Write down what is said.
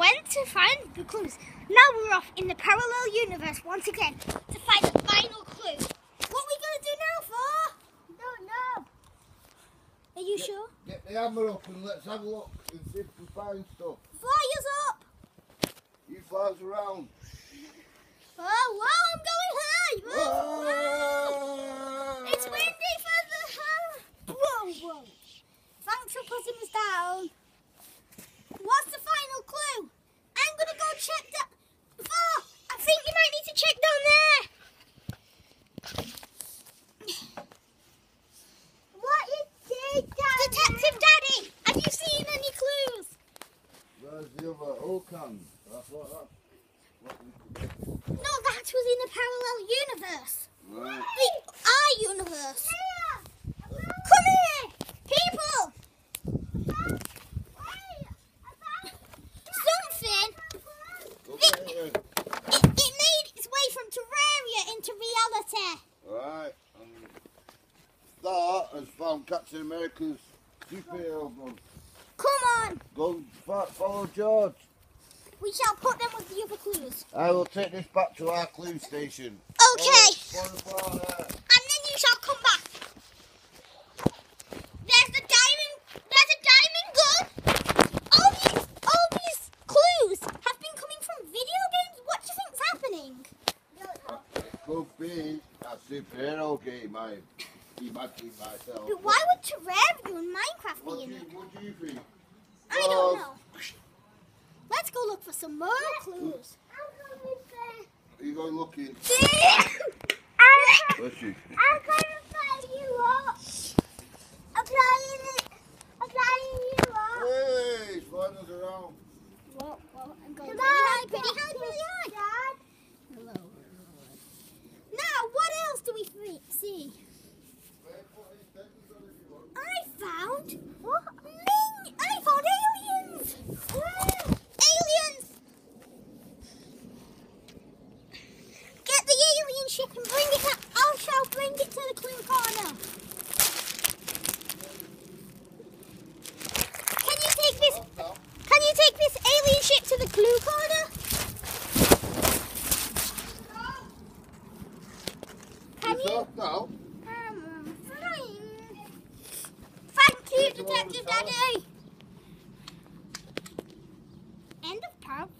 went to find the clues. Now we're off in the parallel universe once again to find the final clue. What are we going to do now for? Don't know. Are you sure? Get the hammer up and let's have a look and see if we find stuff. Fly us up. You flies around. Oh, whoa, I'm going high. Whoa, whoa. Ah! It's windy for the Whoa, whoa. Thanks for putting us down. What's the final clue? I'm going to go check that. Oh, I think you might need to check down there. What is it, Daddy? Detective Daddy, have you seen any clues? Where's the Okan? That's that. No, that was in a parallel universe. Right. The our universe. Come here, people. Something. Okay. It, it made its way from Terraria into reality. Right. Um, and that has found Captain America's superhero. Come on. Go fo- follow George. We shall put them with the other clues. I will take this back to our clue station. Okay. Oh, follow- follow there. Uh, and then you shall come back. There's the diamond. There's a diamond gun. All these, all these clues have been coming from video games. What do you think's happening? It could be a superhero game. I imagine myself. But why would Terraria and Minecraft What be in it? what do you think? I don't know. Let's go look for some more clues. Are you going looking? I'm Bless you. gonna fly you up. I'm flying it. I'm flying you up. Hey, it's flying us around. Whoa, whoa, I'm going pretty high, pretty high, pretty high. Hello. Now, what else do we see? bring it. I shall bring it to the clean corner. Can you take this? Can you take this alien ship to the clue corner? Can you? No. Um, Thank you, Detective Daddy. End of part.